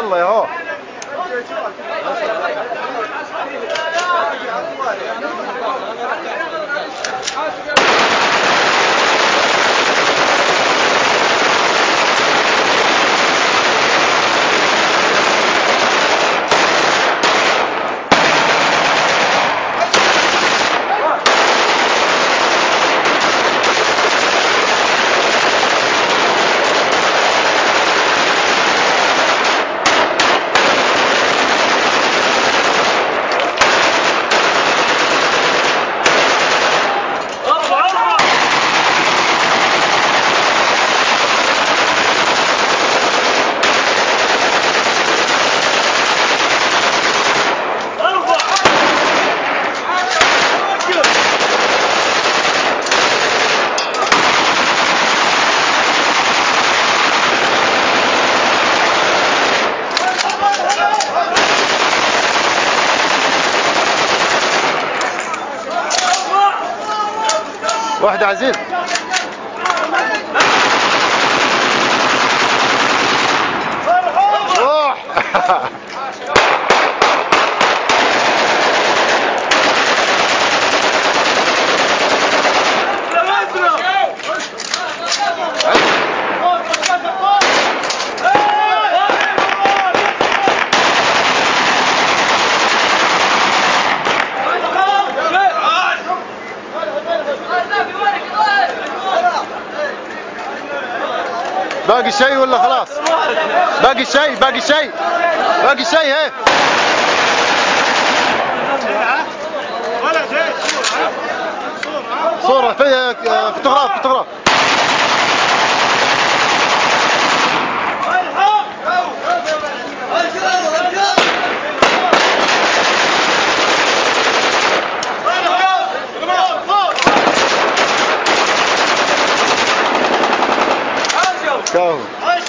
يلا يا هو. واحد عزيز. روح. باقي شيء ولا خلاص؟ باقي شيء باقي شيء. باقي شيء هي صورة في فوتوغراف. carro.